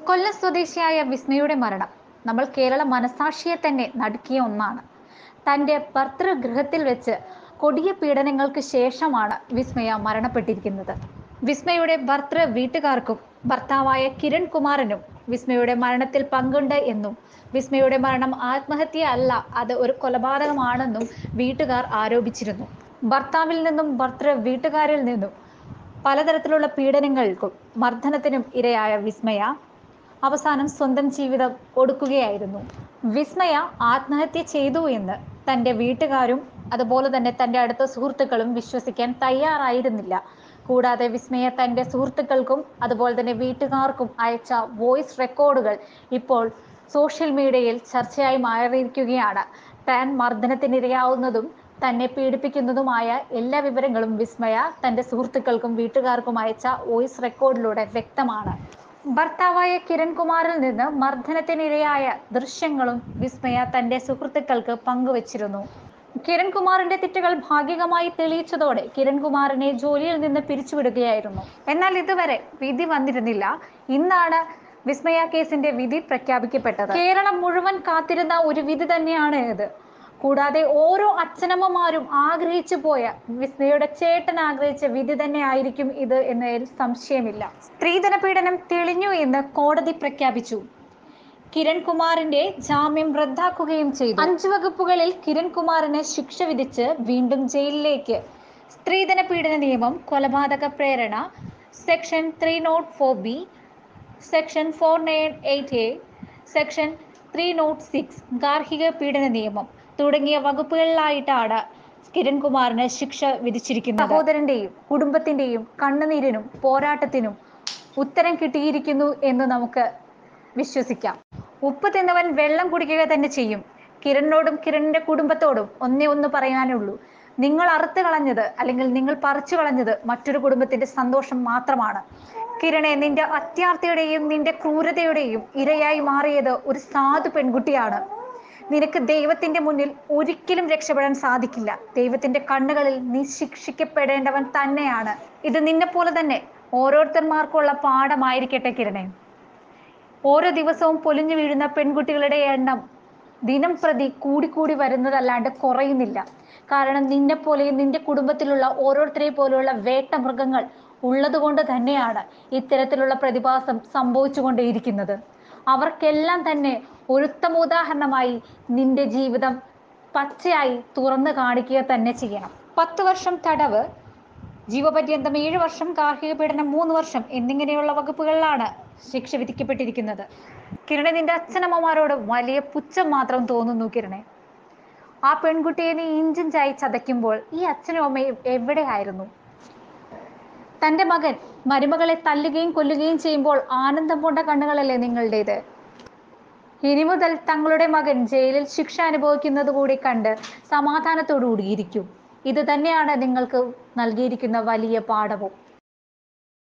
കൊല്ലം സ്വദേശിയായ വിസ്മയുടെ മരണം നമ്മൾ കേരള മനസാക്ഷിയെ തന്നെ നടുക്കിയ ഒന്നാണ്. തന്റെ ഭർത്തൃഗൃഹത്തിൽ വെച്ച് കൊടിയ പീഡനങ്ങൾക്ക് ശേഷമാണ് വിസ്മയ മരണപ്പെട്ടിരിക്കുന്നത്. വിസ്മയുടെ ഭർതൃ വീട്ടുകാർക്കും ഭർത്താവായ കിരൺ കുമാറിനും വിസ്മയുടെ മരണത്തിൽ പങ്കുണ്ട് എന്നും വിസ്മയുടെ മരണം ആത്മഹത്യ അല്ല അത് ഒരു കൊലപാതകമാണെന്നും വീട്ടുകാർ ആരോപിച്ചിരുന്നു. ഭർത്താവിൽ നിന്നും ഭർത്തൃ വീട്ടുകാരിൽ നിന്നും പലതരത്തിലുള്ള പീഡനങ്ങൾക്കും മർദ്ദനത്തിനും ഇരയായ വിസ്മയ അവസാനം സ്വന്തം ജീവിതം ഒടുക്കുകയായിരുന്നു. വിസ്മയ ആത്മഹത്യ ചെയ്തു എന്ന് തന്റെ വീട്ടുകാരും അതുപോലെ തന്നെ തന്റെ അടുത്ത സുഹൃത്തുക്കളും വിശ്വസിക്കാൻ തയ്യാറായിരുന്നില്ല. കൂടാതെ വിസ്മയ തന്റെ സുഹൃത്തുക്കൾക്കും അതുപോലെ തന്നെ വീട്ടുകാർക്കും അയച്ച വോയിസ് റെക്കോർഡുകൾ ഇപ്പോൾ സോഷ്യൽ മീഡിയയിൽ ചർച്ചയായി മാറിയിരിക്കുകയാണ്. താൻ മർദ്ദനത്തിനിരയാവുന്നതും തന്നെ പീഡിപ്പിക്കുന്നതുമായ എല്ലാ വിവരങ്ങളും വിസ്മയ തന്റെ സുഹൃത്തുക്കൾക്കും വീട്ടുകാർക്കും അയച്ച വോയിസ് റെക്കോർഡിലൂടെ വ്യക്തമാണ്. ഭർത്താവായ കിരൺകുമാറിൽ നിന്ന് മർദ്ദനത്തിനിരയായ ദൃശ്യങ്ങളും വിസ്മയ തന്റെ സുഹൃത്തുക്കൾക്ക് പങ്കുവച്ചിരുന്നു. കിരൺകുമാറിന്റെ തെറ്റുകൾ ഭാഗികമായി തെളിയിച്ചതോടെ കിരൺകുമാറിനെ ജോലിയിൽ നിന്ന് പിരിച്ചുവിടുകയായിരുന്നു. എന്നാൽ ഇതുവരെ വിധി വന്നിരുന്നില്ല. ഇന്നാണ് വിസ്മയ കേസിന്റെ വിധി പ്രഖ്യാപിക്കപ്പെട്ടത്. കേരളം മുഴുവൻ കാത്തിരുന്ന ഒരു വിധി തന്നെയാണ് ഇത്. കൂടാതെ ഓരോ അച്ഛനമ്മമാരും ആഗ്രഹിച്ചു പോയ വിസ്മയുടെ ചേട്ടൻ ആഗ്രഹിച്ച വിധി തന്നെ ആയിരിക്കും ഇത് എന്നതിൽ സംശയമില്ല. സ്ത്രീധന പീഡനം തെളിഞ്ഞു എന്ന് കോടതി പ്രഖ്യാപിച്ചു. കിരൺകുമാറിന്റെ ജാമ്യം റദ്ദാക്കുകയും ചെയ്തു. അഞ്ചു വകുപ്പുകളിൽ കിരൺകുമാറിന് ശിക്ഷ വിധിച്ച് വീണ്ടും ജയിലിലേക്ക്. സ്ത്രീധന പീഡന നിയമം കൊലപാതക പ്രേരണ section three not four B section four nine eight A section three not six ഗാർഹിക പീഡന നിയമം. തുടങ്ങിയ വകുപ്പുകളിലായിട്ടാണ് കിരൺകുമാറിന് ശിക്ഷ വിധിച്ചിരിക്കുന്നത്. സഹോദരന്റെയും കുടുംബത്തിന്റെയും കണ്ണുനീരിനും പോരാട്ടത്തിനും ഉത്തരം കിട്ടിയിരിക്കുന്നു എന്ന് നമുക്ക് വിശ്വസിക്കാം. ഉപ്പ് തിന്നവൻ വെള്ളം കുടിക്കുക തന്നെ ചെയ്യും. കിരണിനോടും കിരണിന്റെ കുടുംബത്തോടും ഒന്നേ ഒന്ന് പറയാനുള്ളൂ. നിങ്ങൾ അറുത്ത് കളഞ്ഞത് അല്ലെങ്കിൽ നിങ്ങൾ പറിച്ചു കളഞ്ഞത് മറ്റൊരു കുടുംബത്തിന്റെ സന്തോഷം മാത്രമാണ്. കിരണെ നിന്റെ അത്യാർത്ഥിയുടെയും നിന്റെ ക്രൂരതയുടെയും ഇരയായി മാറിയത് ഒരു സാധു പെൺകുട്ടിയാണ്. നിനക്ക് ദൈവത്തിന്റെ മുന്നിൽ ഒരിക്കലും രക്ഷപ്പെടാൻ സാധിക്കില്ല. ദൈവത്തിന്റെ കണ്ണുകളിൽ നീ ശിക്ഷിക്കപ്പെടേണ്ടവൻ തന്നെയാണ്. ഇത് നിന്നെ പോലെ തന്നെ ഓരോരുത്തന്മാർക്കുള്ള പാഠമായിരിക്കട്ടെ കിരണേ. ഓരോ ദിവസവും പൊലിഞ്ഞു വീഴുന്ന പെൺകുട്ടികളുടെ എണ്ണം ദിനം പ്രതി കൂടിക്കൂടി വരുന്നതല്ലാണ്ട് കുറയുന്നില്ല. കാരണം നിന്നെ പോലെയും നിന്റെ കുടുംബത്തിലുള്ള ഓരോരുത്തരെ പോലെയുള്ള വേട്ട മൃഗങ്ങൾ ഉള്ളതുകൊണ്ട് തന്നെയാണ് ഇത്തരത്തിലുള്ള പ്രതിഭാസം സംഭവിച്ചുകൊണ്ടേയിരിക്കുന്നത്. അവർക്കെല്ലാം തന്നെ ഒരുത്തമ ഉദാഹരണമായി നിന്റെ ജീവിതം പച്ചയായി തുറന്നു കാണിക്കുക തന്നെ ചെയ്യണം. പത്ത് വർഷം തടവ് ജീവപര്യന്തം ഏഴ് വർഷം ഗാർഹിക പീഡനം മൂന്ന് വർഷം എന്നിങ്ങനെയുള്ള വകുപ്പുകളിലാണ് ശിക്ഷ വിധിക്കപ്പെട്ടിരിക്കുന്നത്. കിരണെ നിന്റെ അച്ഛനമ്മമാരോട് വലിയ പുച്ഛം മാത്രം തോന്നുന്നു കിരണെ. ആ പെൺകുട്ടിയെ നീ ഇഞ്ചിഞ്ചായി ചതയ്ക്കുമ്പോൾ ഈ അച്ഛനും അമ്മയും എവിടെയായിരുന്നു? തന്റെ മകൻ മരുമകളെ തല്ലുകയും കൊല്ലുകയും ചെയ്യുമ്പോൾ ആനന്ദം കൊണ്ട കണ്ണുകളല്ലേ നിങ്ങളുടേത്? ഇനി മുതൽ തങ്ങളുടെ മകൻ ജയിലിൽ ശിക്ഷ അനുഭവിക്കുന്നത് കൂടി കണ്ട് സമാധാനത്തോടു കൂടിയിരിക്കും ഇത് തന്നെയാണ് നിങ്ങൾക്ക് നൽകിയിരിക്കുന്ന വലിയ പാഠവും.